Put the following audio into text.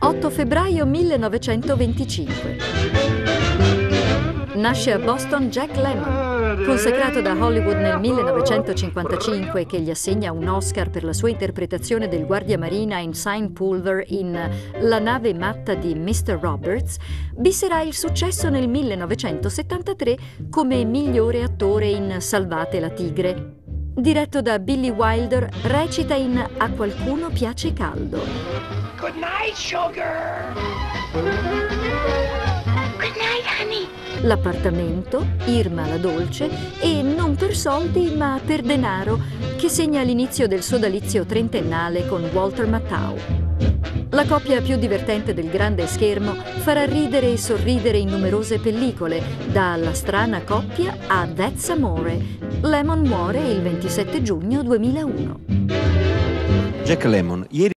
8 febbraio 1925. Nasce a Boston Jack Lemmon, consacrato da Hollywood nel 1955 che gli assegna un Oscar per la sua interpretazione del guardiamarina Ensign Pulver in La nave matta di Mr. Roberts, bisserà il successo nel 1973 come migliore attore in Salvate la tigre. Diretto da Billy Wilder, recita in A qualcuno piace caldo. Good night, sugar. Good night, honey. L'appartamento, Irma la dolce e Non per soldi ma per denaro, che segna l'inizio del sodalizio trentennale con Walter Matthau. La coppia più divertente del grande schermo farà ridere e sorridere in numerose pellicole, da La strana coppia a That's Amore. Lemon muore il 27 giugno 2001. Jack Lemmon, ieri